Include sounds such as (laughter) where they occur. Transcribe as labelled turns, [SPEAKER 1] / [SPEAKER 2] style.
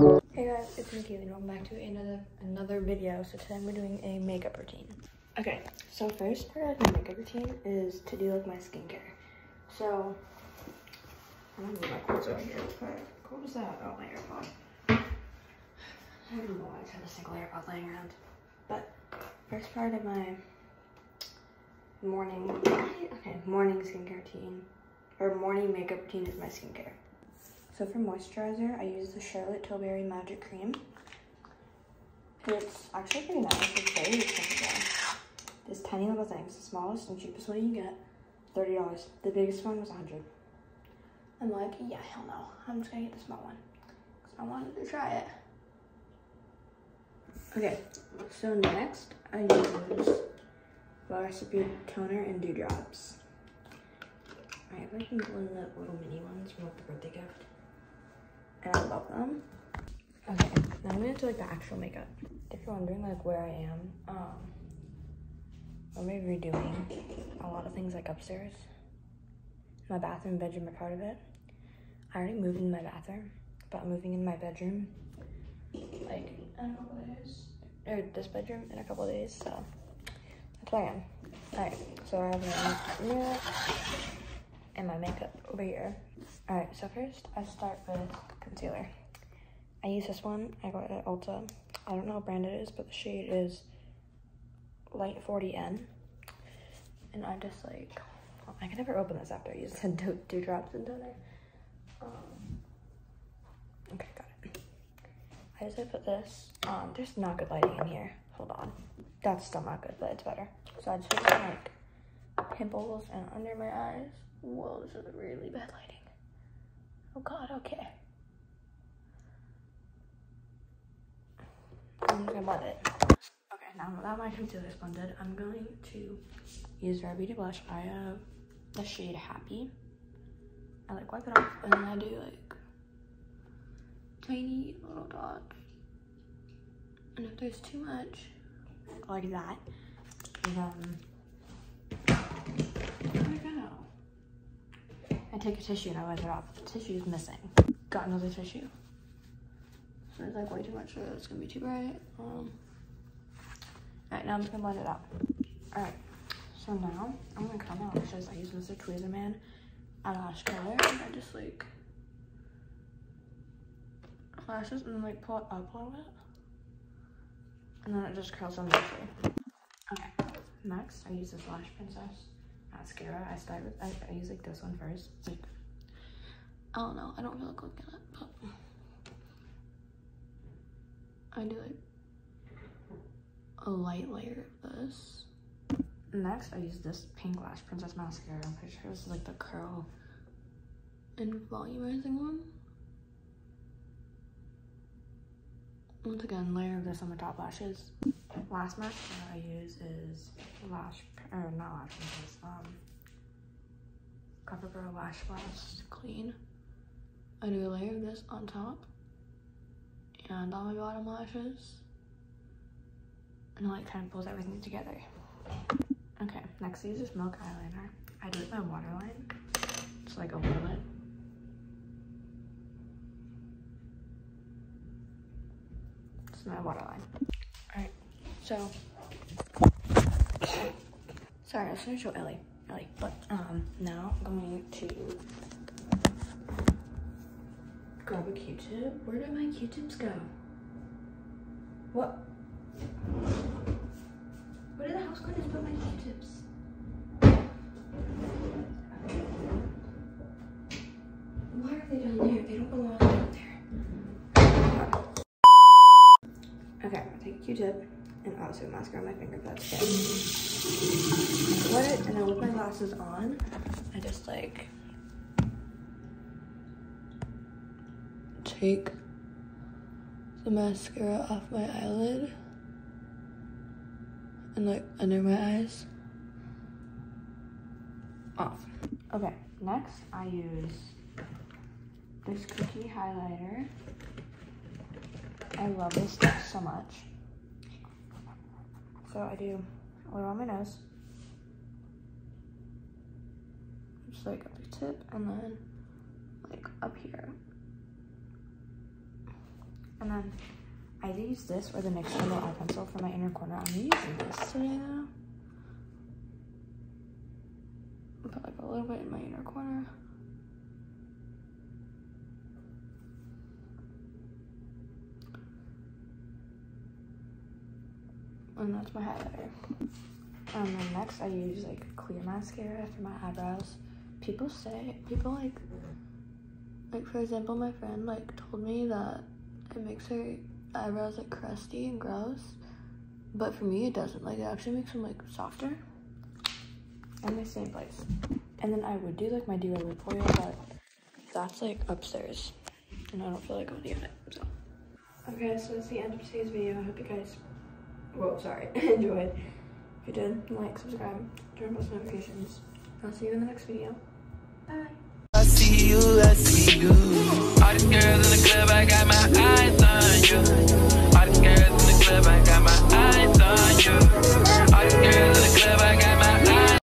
[SPEAKER 1] Hey guys, it's Nikki and welcome back to another another video. So today we're doing a makeup routine. Okay, so first part of my makeup routine is to do like my skincare. So I'm gonna my clothes over here. What was that? Oh my AirPod. I don't know why I just have a single AirPod laying around. But first part of my morning okay, morning skincare routine or morning makeup routine is my skincare. So for moisturizer, I use the Charlotte Tilbury Magic Cream. It's actually pretty nice. It's very expensive This tiny little thing. It's the smallest and cheapest one you get. $30. The biggest one was 100 I'm like, yeah, hell no. I'm just gonna get the small one. Because I wanted to try it. Okay, so next I use Recipe Toner and Dewdrops. I have like the little mini ones from like the birthday gift and I love them. Okay, now I'm gonna do like the actual makeup. If you're wondering like where I am, um, I'm gonna be redoing a lot of things like upstairs. My bathroom bedroom are part of it. I already moved in my bathroom, but I'm moving in my bedroom like in a couple days. Or this bedroom in a couple days, so that's where I am. Alright, so I have my mirror and my makeup over here. Alright, so first I start with concealer. I use this one. I got it at Ulta. I don't know what brand it is, but the shade is Light 40N. And I just like, I can never open this after I use the dew dewdrops and toner. Um, okay, got it. I just put this. Um, there's not good lighting in here. Hold on. That's still not good, but it's better. So I just put like pimples and under my eyes. Whoa, this is really bad lighting. Oh god, okay. I'm gonna blend it. Okay, now that my concealer is blended, I'm going to use Rare Beauty blush. I have the shade Happy. I like wipe it off and then I do like tiny little dots. And if there's too much, like that, then I take a tissue and I wipe it off. The tissue is missing. Got another tissue. It's like way too much, so it's gonna be too bright. Um, Alright, now I'm just gonna blend it out. Alright, so now I'm gonna come out lashes. I use Mr. Tweezerman eyelash curler and I just like lashes and then like pull it up a little bit. And then it just curls on naturally. Okay, next I use this Lash Princess mascara. I start with, I, I use like this one first. It's like, I don't know, I don't feel like looking at it, but I do like a light layer of this. Next, I use this Pink Lash Princess mascara. I'm pretty sure this is like the curl and volumizing one. Once again, layer this on my top lashes. Last mascara I use is Lash, or not Lash Princess, um, CoverGirl Lash Blast Clean. I do a layer of this on top and on my bottom lashes. And it like kind of pulls everything together. Okay, next I use this milk eyeliner. I do it my waterline, just like a little bit. My waterline. Alright, so, sorry, I was gonna show Ellie. Ellie, but um, now I'm going to grab a Q-tip. Where did my Q-tips go? What? Where did the house cleaners put my Q-tips? Q-tip and also mascara on my finger if that's okay. Let it, and then with my glasses on, I just like take the mascara off my eyelid and like under my eyes off. Okay, next I use this cookie highlighter. I love this stuff so much. So I do oil on my nose. Just like up the tip and then like up here. And then I either use this or the NYX Jumbo Eye Pencil for my inner corner. I'm using this today though. Put like a little bit in my inner corner. And that's my highlighter. Um, and next I use like clear mascara for my eyebrows. People say, people like, like for example, my friend like told me that it makes her eyebrows like crusty and gross. But for me, it doesn't. Like, it actually makes them like softer. And the same place. And then I would do like my Dior lip oil, but that's like upstairs. And I don't feel like opening it, so. Okay, so that's the end of today's video. I hope you guys, well, sorry, (laughs) enjoyed. If you did, like, subscribe, turn post notifications. I'll see you in the next video. Bye.
[SPEAKER 2] I see you, I see you. All girls in the club, I got my eyes on you. All girls in the club, I got my